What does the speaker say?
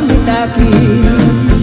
nome daqui tá